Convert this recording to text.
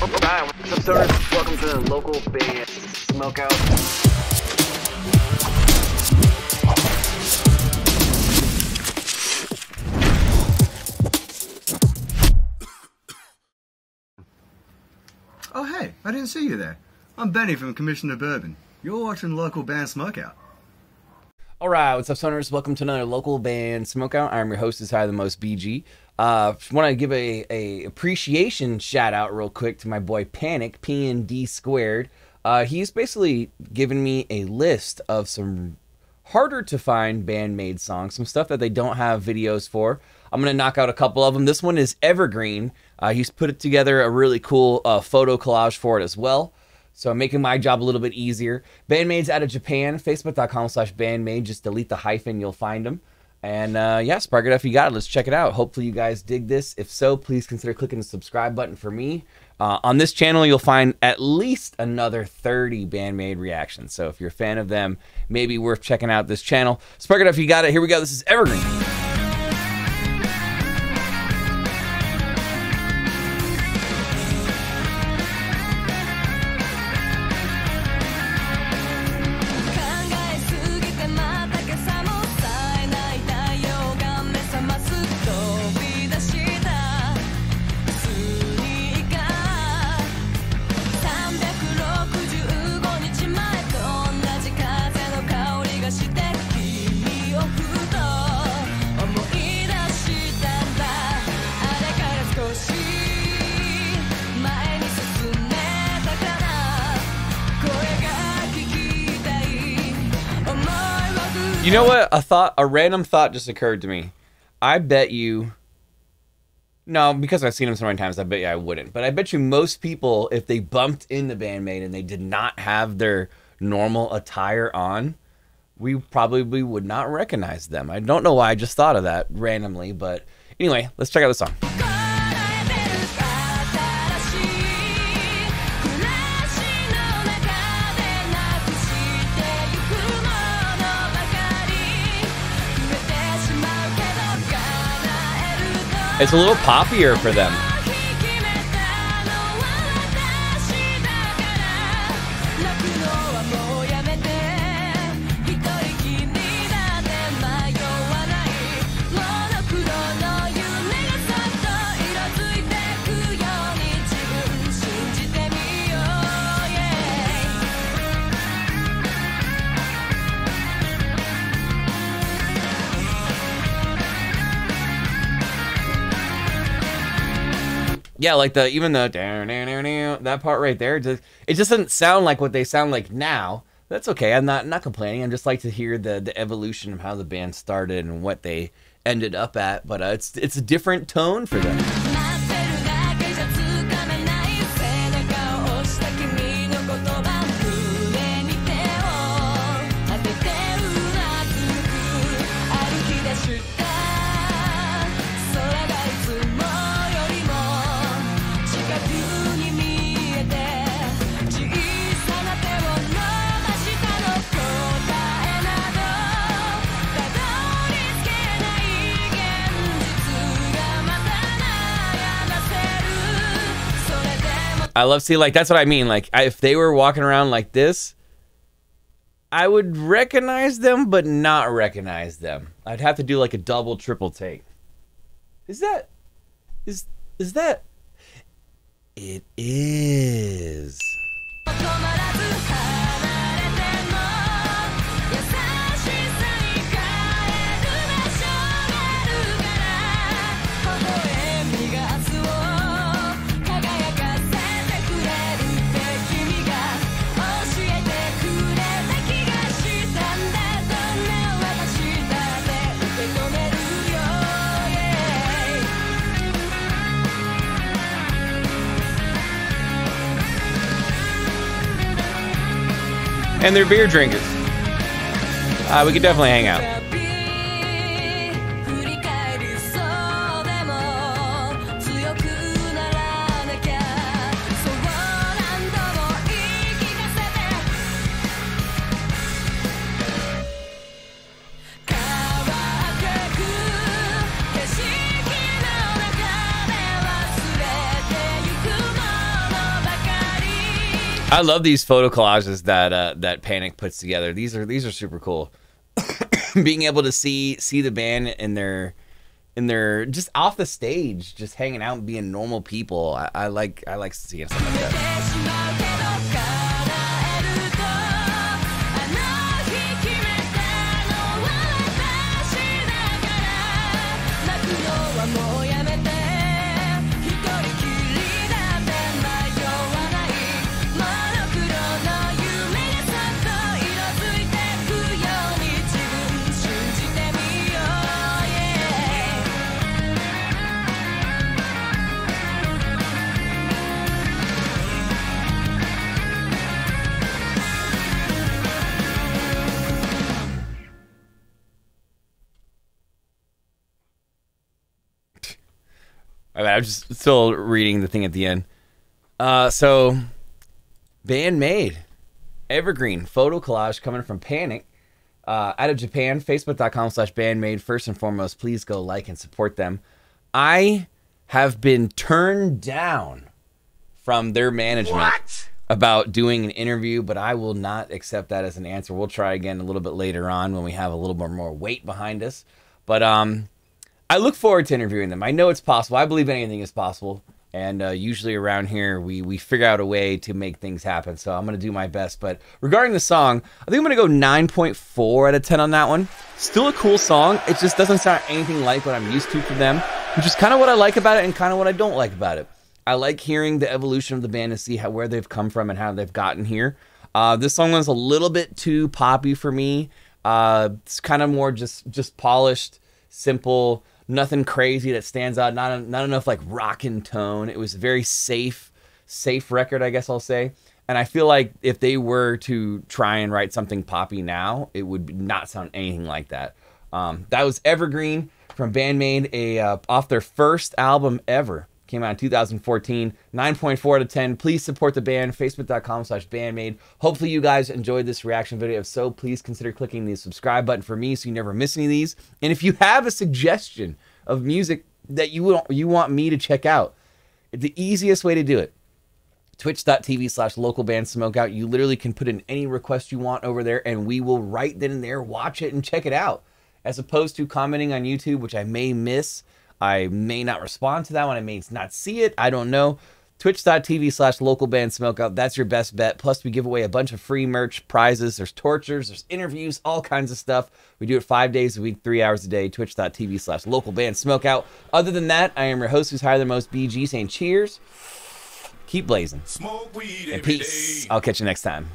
Alright, what's up, stoners? Welcome to the local Band Smokeout. Oh, hey, I didn't see you there. I'm Benny from Commissioner Bourbon. You're watching local band Smokeout. All right, what's up, Stoners? Welcome to another local band Smokeout. I'm your host, is High the Most BG. Uh, want to give a, a appreciation shout out real quick to my boy Panic P and D squared. Uh, he's basically given me a list of some harder to find Band-Maid songs, some stuff that they don't have videos for. I'm gonna knock out a couple of them. This one is Evergreen. Uh, he's put it together a really cool uh, photo collage for it as well. So I'm making my job a little bit easier. Band-Maids out of Japan, facebook.com slash bandmaid. Just delete the hyphen, you'll find them. And uh, yeah, Spark it up, if you got it. Let's check it out. Hopefully you guys dig this. If so, please consider clicking the subscribe button for me. Uh, on this channel, you'll find at least another 30 Band-Maid reactions. So if you're a fan of them, maybe worth checking out this channel. Spark it up, if you got it. Here we go. This is Evergreen.「You know what? A thought, a random thought just occurred to me. I bet you. No, because I've seen him so many times, I bet you I wouldn't. But I bet you most people, if they bumped into the Band-Maid and they did not have their normal attire on, we probably would not recognize them. I don't know why I just thought of that randomly, but anyway, let's check out the song.「It's a little poppier for them.「Yeah, like the even the that part right there, just, it just doesn't sound like what they sound like now. That's okay. I'm not not complaining. I'm just like to hear the the evolution of how the band started and what they ended up at. But uh, it's it's a different tone for them. I love see like that's what I mean. Like I, if they were walking around like this, I would recognize them, but not recognize them. I'd have to do like a double, triple take. Is that? Is is that? It is. And they're beer drinkers. Uh, we could definitely hang out. I love these photo collages that uh, that Panic puts together. These are these are super cool. Being able to see see the band in their in their just off the stage, just hanging out and being normal people. I, I like I like seeing stuff like that. I'm just still reading the thing at the end. Uh, so, Band-Maid evergreen photo collage coming from Panic uh, out of Japan. Facebook.com slash bandmaid. First and foremost, please go like and support them. I have been turned down from their management about doing an interview, but I will not accept that as an answer. We'll try again a little bit later on when we have a little bit more weight behind us. But um, I look forward to interviewing them. I know it's possible. I believe anything is possible. And uh, usually around here, we we figure out a way to make things happen. So I'm gonna do my best. But regarding the song, I think I'm gonna go 9.4 out of 10 on that one. Still a cool song. It just doesn't sound anything like what I'm used to from them, which is kind of what I like about it and kind of what I don't like about it. I like hearing the evolution of the band to see how where they've come from and how they've gotten here. Uh, this song was a little bit too poppy for me. Uh, it's kind of more just just polished, simple, nothing crazy that stands out. Not not enough like rockin' tone. It was a very safe, safe record, I guess I'll say. And I feel like if they were to try and write something poppy now, it would not sound anything like that. Um, that was Evergreen from Band-Maid, a uh, off their first album ever. Came out in 2014. 9.4 out of 10. Please support the band. Facebook.com slash bandmaid. Hopefully you guys enjoyed this reaction video. If so, please consider clicking the subscribe button for me so you never miss any of these. And if you have a suggestion of music that you want, you want me to check out, the easiest way to do it twitch.tv slash local band smokeout you literally can put in any request you want over there and we will right then and there watch it and check it out as opposed to commenting on youtube which i may miss i may not respond to that one i may not see it i don't know. Twitch.tv slash local band smokeout that's your best bet. Plus we give away a bunch of free merch prizes there's tortures there's interviews all kinds of stuff. We do it five days a week three hours a day twitch.tv slash local band smokeout other than that i am your host who's higher than most bg saying cheers. Keep blazing. Smoke weed and peace. day. i'll catch you next time